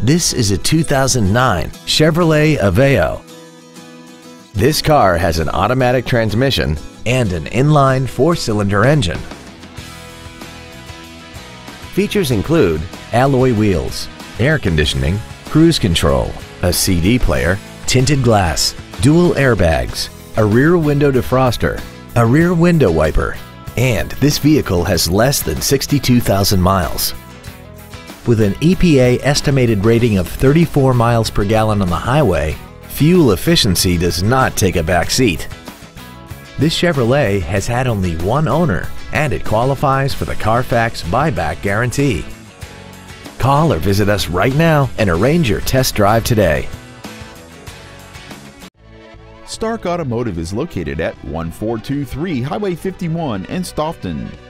This is a 2009 Chevrolet Aveo. This car has an automatic transmission and an inline four-cylinder engine. Features include alloy wheels, air conditioning, cruise control, a CD player, tinted glass, dual airbags, a rear window defroster, a rear window wiper, and this vehicle has less than 62,000 miles. With an EPA estimated rating of 34 miles per gallon on the highway, fuel efficiency does not take a back seat. This Chevrolet has had only one owner and it qualifies for the Carfax buyback guarantee. Call or visit us right now and arrange your test drive today. Stark Automotive is located at 1423 Highway 51 in Stoughton.